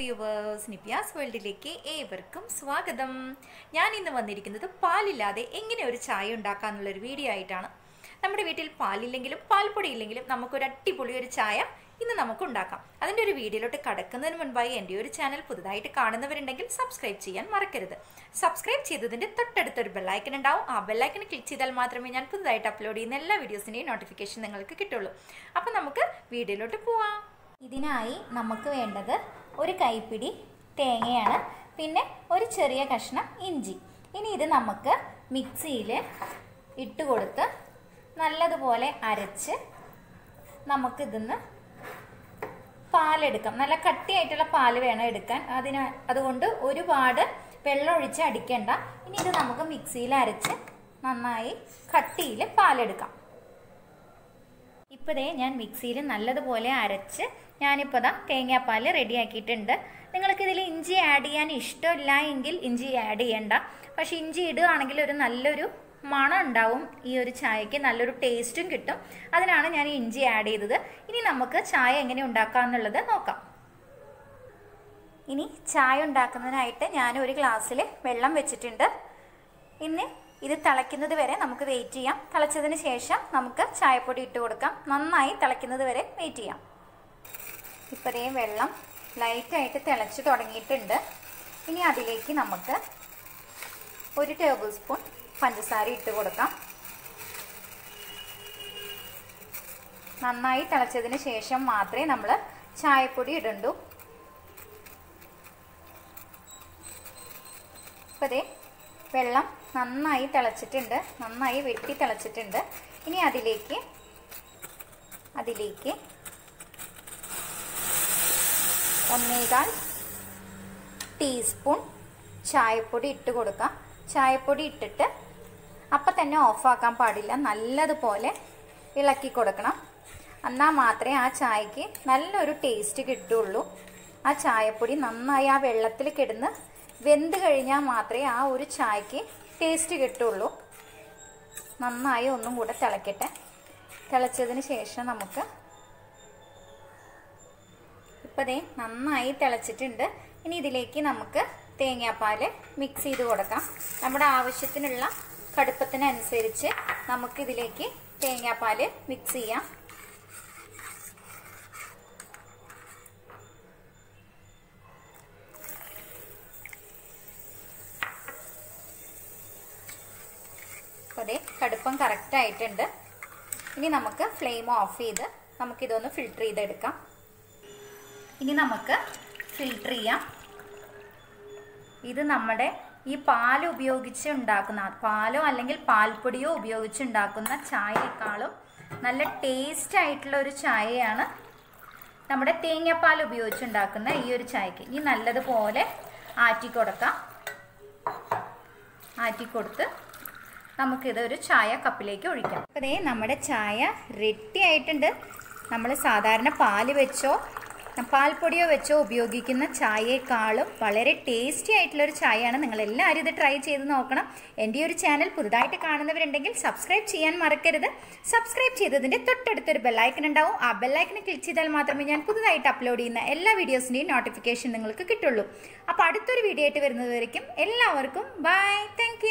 Viewers നിപ്യാസ് വേൾഡിലേക്ക് ഏവർക്കും സ്വാഗതം. ഞാൻ ഇന്ന് വന്നിരിക്കുന്നത് പാലില്ലാതെ എങ്ങനെ ഒരു ചായ ഉണ്ടാക്കാന്നുള്ളൊരു വീഡിയോ ആയിട്ടാണ്. നമ്മുടെ വീട്ടിൽ പാലില്ലെങ്കിലും പാൽപ്പൊടി ഇല്ലെങ്കിലും നമുക്കൊരു അടിപൊളി ഒരു ചായ ഇന്ന് നമുക്ക് ഉണ്ടാക്കാം അതിന്റെ ഒരു വീഡിയോയിലോട്ട് കടക്കുന്നതിന് മുൻപായി എന്റെ ഒരു ചാനൽ പുതുതായിട്ട് കാണുന്നവരുണ്ടെങ്കിൽ സബ്സ്ക്രൈബ് ചെയ്യാൻ മറക്കരുത്. സബ്സ്ക്രൈബ് ചെയ്തതിന്റെ തൊട്ടടുത്തൊരു ബെല്ലൈക്കൻ ഉണ്ടാവും. ആ ബെല്ലൈക്കൻ ക്ലിക്ക് ചെയ്താൽ മാത്രമേ ഞാൻ പുതുതായിട്ട് അപ്ലോഡ് ചെയ്യുന്ന എല്ലാ വീഡിയോസിന്റെയും നോട്ടിഫിക്കേഷൻ നിങ്ങൾക്ക് കിട്ടുള്ളൂ. അപ്പം നമുക്ക് വീഡിയോയിലോട്ട് പോവാം. ഇതിനായി നമുക്ക് വേണ്ടത് ഒരു കൈപ്പിടി തേങ്ങയാണ് പിന്നെ ഒരു ചെറിയ കഷ്ണം ഇഞ്ചി. ഇനി ഇത് നമുക്ക് മിക്സിയിൽ ഇട്ട് കൊടുത്ത് നല്ലതുപോലെ അരച്ച് നമുക്കിതിന്ന് പാലെടുക്കാം. നല്ല കട്ടിയായിട്ടുള്ള പാൽ വേണം എടുക്കാൻ. അതിന് അതുകൊണ്ട് ഒരുപാട് വെള്ളം ഒഴിച്ച് അടിക്കണ്ട. ഇനി ഇത് നമുക്ക് മിക്സിയിൽ അരച്ച് നന്നായി കട്ടിയിൽ പാലെടുക്കാം. ഇപ്പോൾ ദേ ഞാൻ മിക്സിയിൽ നല്ലതുപോലെ അരച്ച് ഞാനിപ്പോൾ ദാ തേങ്ങാപ്പാൽ റെഡിയാക്കിയിട്ടുണ്ട്. നിങ്ങൾക്ക് ഇതിൽ ഇഞ്ചി ആഡ് ചെയ്യാൻ ഇഷ്ടമില്ല എങ്കിൽ ഇഞ്ചി ആഡ് ചെയ്യണ്ട. പക്ഷേ ഇഞ്ചി ഇടുകയാണെങ്കിൽ ഒരു നല്ലൊരു മണം ഉണ്ടാവും. ഈ ഒരു ചായക്ക് നല്ലൊരു ടേസ്റ്റും കിട്ടും. അതിനാണ് ഞാൻ ഇഞ്ചി ആഡ് ചെയ്തത്. ഇനി നമുക്ക് ചായ എങ്ങനെ ഉണ്ടാക്കാം എന്നുള്ളത് നോക്കാം. ഇനി ചായ ഉണ്ടാക്കുന്നതിനായിട്ട് ഞാൻ ഒരു ഗ്ലാസ്സിൽ വെള്ളം വെച്ചിട്ടുണ്ട്. ഇനി ഇത് തിളയ്ക്കുന്നത് വരെ നമുക്ക് വെയിറ്റ് ചെയ്യാം. തിളച്ചതിന് ശേഷം നമുക്ക് ചായപ്പൊടി ഇട്ട് കൊടുക്കാം. നന്നായി തിളയ്ക്കുന്നത് വരെ വെയിറ്റ് ചെയ്യാം. ഇപ്പോഴേ വെള്ളം ലൈറ്റായിട്ട് തിളച്ച് തുടങ്ങിയിട്ടുണ്ട്. ഇനി അതിലേക്ക് നമുക്ക് ഒരു ടേബിൾ സ്പൂൺ പഞ്ചസാര ഇട്ട് കൊടുക്കാം. നന്നായി തിളച്ചതിന് ശേഷം മാത്രമേ നമ്മൾ ചായപ്പൊടി ഇടണ്ടൂ. ഇപ്പതേ വെള്ളം നന്നായി തിളച്ചിട്ടുണ്ട്. നന്നായി വെട്ടി തിളച്ചിട്ടുണ്ട്. ഇനി അതിലേക്ക് അതിലേക്ക് ഒന്നേകാൽ ടീസ്പൂൺ ചായപ്പൊടി ഇട്ട് കൊടുക്കാം. ചായപ്പൊടി ഇട്ടിട്ട് അപ്പം തന്നെ ഓഫാക്കാൻ പാടില്ല. നല്ലതുപോലെ ഇളക്കി കൊടുക്കണം. എന്നാൽ മാത്രമേ ആ ചായക്ക് നല്ലൊരു ടേസ്റ്റ് കിട്ടുള്ളൂ. ആ ചായപ്പൊടി നന്നായി ആ വെള്ളത്തിൽ കിടന്ന് വെന്ത് കഴിഞ്ഞാൽ മാത്രമേ ആ ഒരു ചായക്ക് ടേസ്റ്റ് കിട്ടുള്ളൂ. നന്നായി ഒന്നും കൂടെ തിളക്കട്ടെ. തിളച്ചതിന് ശേഷം നമുക്ക് ഇപ്പതേ നന്നായി തിളച്ചിട്ടുണ്ട്. ഇനി ഇതിലേക്ക് നമുക്ക് തേങ്ങാപ്പാൽ മിക്സ് ചെയ്ത് കൊടുക്കാം. നമ്മുടെ ആവശ്യത്തിനുള്ള കടുപ്പത്തിനനുസരിച്ച് നമുക്കിതിലേക്ക് തേങ്ങാപ്പാൽ മിക്സ് ചെയ്യാം. അതേ കടുപ്പം കറക്റ്റ് ആയിട്ടുണ്ട്. ഇനി നമുക്ക് ഫ്ലെയിം ഓഫ് ചെയ്ത് നമുക്കിതൊന്ന് ഫിൽട്ടർ ചെയ്തെടുക്കാം. ഇനി നമുക്ക് ഫിൽട്ടർ ചെയ്യാം. ഇത് നമ്മുടെ ഈ പാൽ ഉപയോഗിച്ച് ഉണ്ടാക്കുന്ന പാലോ അല്ലെങ്കിൽ പാൽപ്പൊടിയോ ഉപയോഗിച്ച് ഉണ്ടാക്കുന്ന ചായയേക്കാളും നല്ല ടേസ്റ്റ് ആയിട്ടുള്ള ഒരു ചായയാണ് നമ്മുടെ തേങ്ങാപ്പാൽ ഉപയോഗിച്ച് ഉണ്ടാക്കുന്ന ഈ ഒരു ചായക്ക്. ഇനി നല്ലതുപോലെ ആറ്റി കൊടുക്കാം ആറ്റി നമുക്കിത് ഒരു ചായ കപ്പിലേക്ക് ഒഴിക്കാം. അതേ നമ്മുടെ ചായ റെഡി ആയിട്ടുണ്ട്. നമ്മൾ സാധാരണ പാൽ വെച്ചോ പാൽപ്പൊടിയോ വെച്ചോ ഉപയോഗിക്കുന്ന ചായയേക്കാളും വളരെ ടേസ്റ്റി ആയിട്ടുള്ള ഒരു ചായയാണ് നിങ്ങൾ എല്ലാവരും ഇത് ട്രൈ ചെയ്ത് നോക്കണം. എന്റെ ഒരു ചാനൽ പുതുതായിട്ട് കാണുന്നവരുണ്ടെങ്കിൽ സബ്സ്ക്രൈബ് ചെയ്യാൻ മറക്കരുത്. സബ്സ്ക്രൈബ് ചെയ്തതിന്റെ തൊട്ടടുത്തൊരു ബെല്ലൈക്കൺ ഉണ്ടാവും. ആ ബെല്ലൈക്കനെ ക്ലിക്ക് ചെയ്താൽ മാത്രമേ ഞാൻ പുതുതായിട്ട് അപ്ലോഡ് ചെയ്യുന്ന എല്ലാ വീഡിയോസിന്റെയും നോട്ടിഫിക്കേഷൻ നിങ്ങൾക്ക് കിട്ടുള്ളൂ. അപ്പോൾ അടുത്തൊരു വീഡിയോ ആയിട്ട് വരുന്നതുവരയ്ക്കും എല്ലാവർക്കും ബൈ താങ്ക്